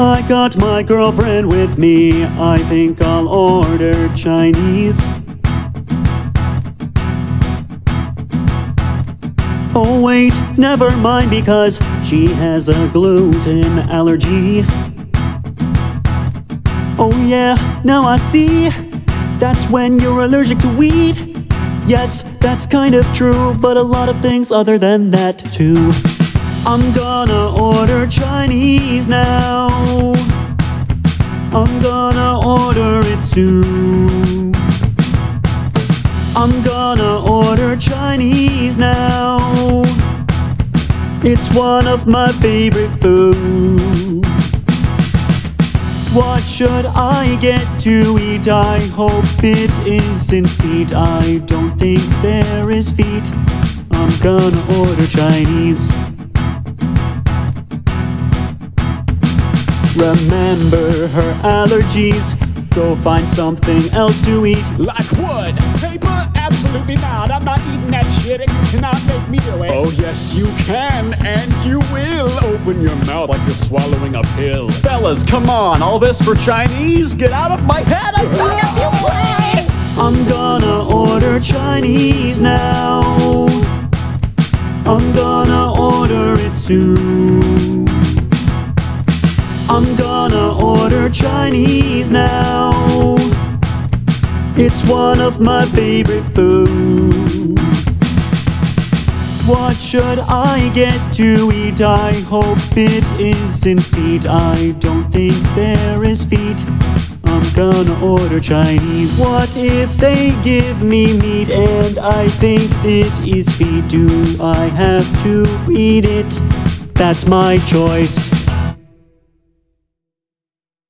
I got my girlfriend with me. I think I'll order Chinese. Oh, wait, never mind because she has a gluten allergy. Oh, yeah, now I see. That's when you're allergic to weed. Yes, that's kind of true, but a lot of things other than that, too. I'm gonna order Chinese now. I'm gonna order it soon. I'm gonna order Chinese now. It's one of my favorite foods. What should I get to eat? I hope it isn't feet. I don't think there is feet. I'm gonna order Chinese. Remember her allergies. Go find something else to eat. Like wood, paper, absolutely not. I'm not eating that shit, and you cannot make me do it. Oh, yes, you can, and you will. Open your mouth like you're swallowing a pill. Fellas, come on, all this for Chinese? Get out of my head! I'm beg of you, please! I'm gonna order Chinese now. I'm gonna order it soon. I'm gonna order Chinese now. It's one of my favorite foods. What should I get to eat? I hope it isn't feet. I don't think there is feet. I'm gonna order Chinese. What if they give me meat and I think it is feet? Do I have to eat it? That's my choice.